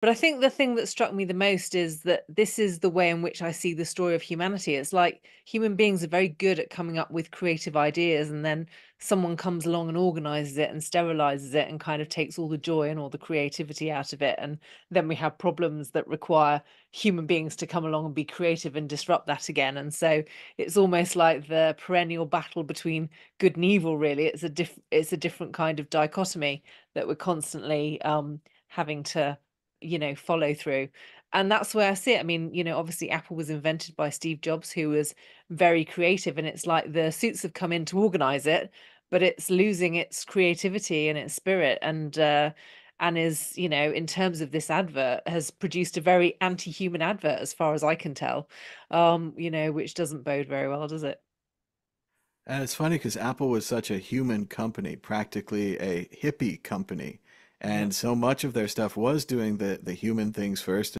But I think the thing that struck me the most is that this is the way in which I see the story of humanity. It's like human beings are very good at coming up with creative ideas, and then someone comes along and organizes it and sterilizes it and kind of takes all the joy and all the creativity out of it. And then we have problems that require human beings to come along and be creative and disrupt that again. And so it's almost like the perennial battle between good and evil, really. It's a diff it's a different kind of dichotomy that we're constantly um having to you know, follow through. And that's where I see it. I mean, you know, obviously Apple was invented by Steve Jobs, who was very creative, and it's like the suits have come in to organize it, but it's losing its creativity and its spirit and uh and is, you know, in terms of this advert, has produced a very anti-human advert as far as I can tell. Um, you know, which doesn't bode very well, does it? And it's funny because Apple was such a human company, practically a hippie company. And so much of their stuff was doing the, the human things first